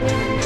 啊